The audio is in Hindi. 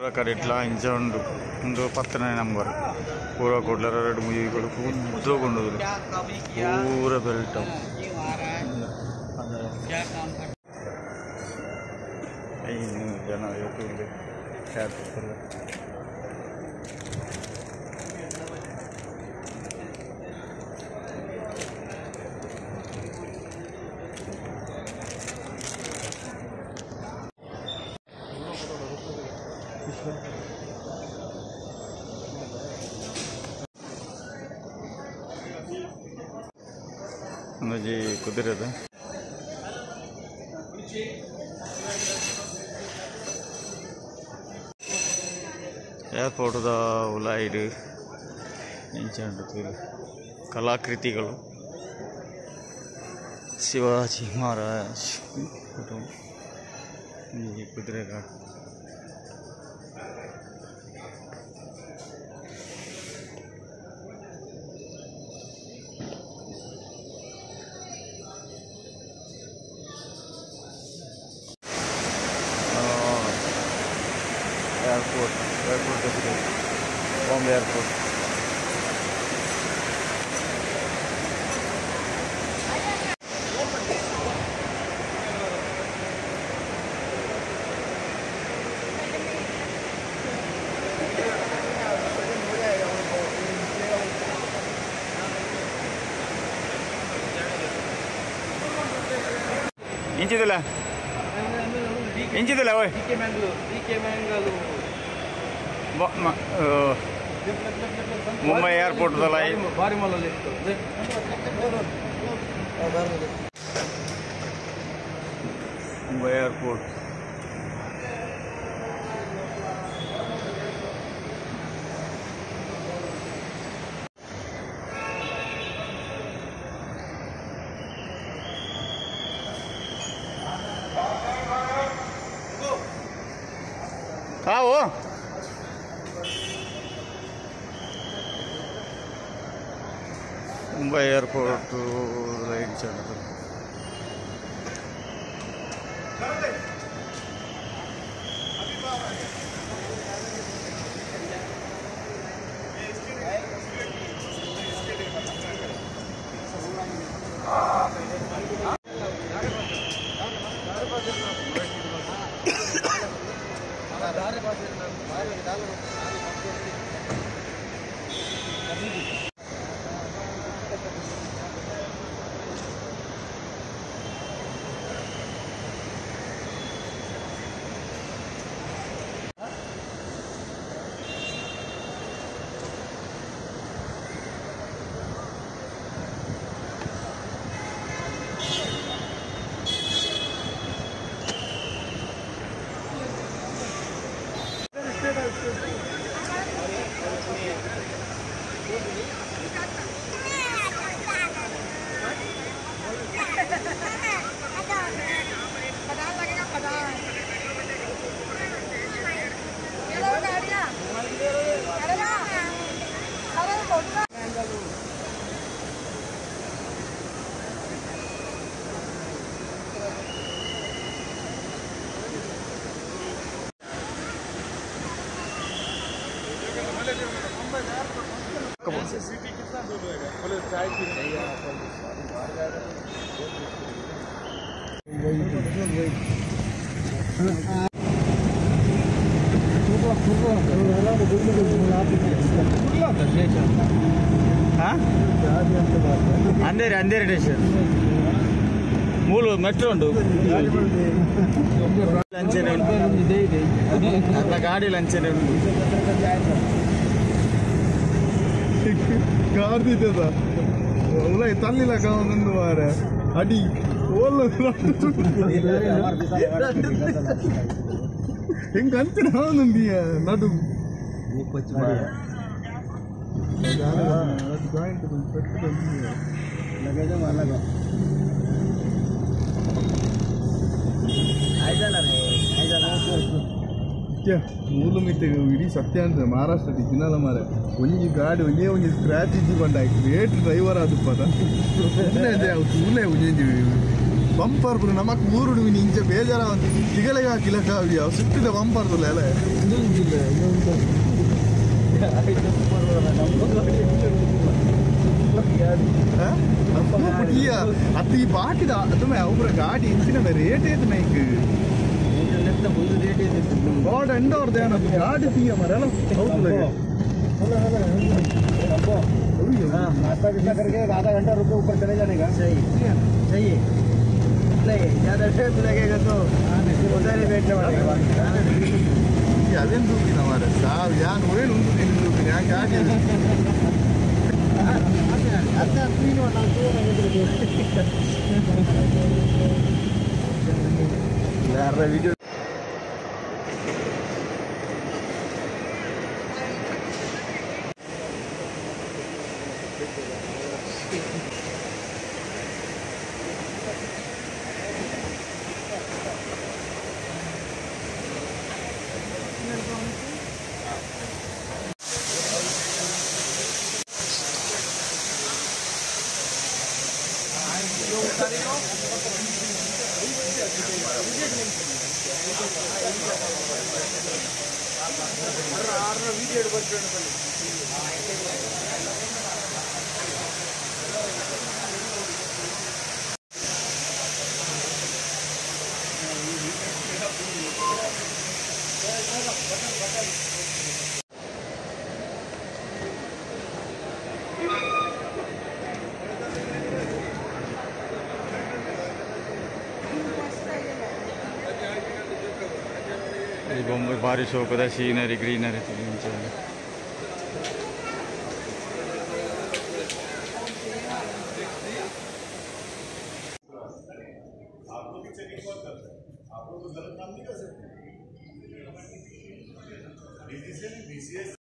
ಕಡೆ ಇಟ್ಲ ಇಂಚ ಉಂಡು ಒಂದು ಪತ್ತನೇ ನಂಬರ್ ಪೂರ ಕೊಡ್ಲಾರ ಎರಡು ಮುಗಿಗಳು ಉದ್ದಗೊಂಡು ಪೂರ ಬೆಲ್ಟ್ ಐದು ಜನ ಇವತ್ತು ಇಲ್ಲಿ ಒಂದೊಂಜಿ ಕುದುರೆದ ಏರ್ಪೋರ್ಟ್ದ ಉಲಾಯಿಡ್ ಇಂಚಂಡು ಕಲಾಕೃತಿಗಳು. ಶಿವಾಜಿ ಮಹಾರಾಜ್ ಕುದುರೆಗಳು from the airport. ಇಂಚಿದಿಲ್ಲ ಇಂಚಿದಿಲ್ಲ ಓಯ್ D K Mangalore D K Mumbai ಏರ್ಪೋರ್ಟ್ದಲ್ಲ ಭಾರಿ ಮಾಲಲ್ಲಿ ಇತ್ತು Mumbai airport Mumbai airport to right Chandrapur. आधार पास ಅಂದೇರಿ ಅಂದೇರಿ ಸ್ಟೇಷನ್ ಮೂಲು ಮೆಟ್ರೋ ಉಂಟು ಲಂಚನೆ ಉಂಟು ಅಲ್ಲ ಗಾಡಿ ಲಂಚನೆ ಉಂಟು ಕಾರ್ದಿದ್ದದ ಉಲೈ ತಲ್ಲಿಲ್ಲ ಕಾವೊಂದು ವಾರ ಅಡಿ ಓಲ್ಲ ಹೆಂಗ ಅಂತಿನ ಅವನೊಂದಿಯ ನಡು ಜಾಯಿಂಟ್ ಸತ್ಯ ಮೂಲ ಮಿತ್ತೆ ಇಡೀ ಸತ್ಯ ಅಂತ ಮಹಾರಾಷ್ಟ್ರ ದಿನಾಲ ಮಾರ ಒಂಜಿ ಗಾಡಿ ಒಂದೇ ಒಂಜಿ ಸ್ಕ್ರಾಚ್ ಇಜ್ಜಿ ಬಂಡ ಗ್ರೇಟ್ ಡ್ರೈವರ್ ಅದು ಪದ ತೂಲೆ ಒಂಜಿ ಬಂಪರ್ ಪುರ ನಮಕ್ ಮೂರುಡು ವಿನಿ ಇಂಚ ಬೇಜಾರ ಒಂದು ತಿಗಲೆಗ ಕಿಲಕ ಅವು ಸುತ್ತಿದ ಬಂಪರ್ ತುಲೆ ಅಲ್ಲ ಅದು ಈ ಬಾಕಿದ ಅದು ಅವ್ರ ಗಾಡಿ ಇಂಚಿನ rate eight Nike God end or then up yard see a marana. नाश्ता कितना करके आधा घंटा रुके ऊपर चले जाने का सही सही नहीं ज़्यादा टाइम लगेगा तो उधर ही बैठने वाले अदेन दूसरी हमारे साहब यार वही उनको दूसरी यहाँ क्या कह रहे वीडियो ಆರ್ನ ವಿಡಿಯೋ ಬರ್ಕೊಂಡು ಬನ್ನಿ सारी बॉम्बे बारिश हो कदा सीनरी ग्रीनरी आप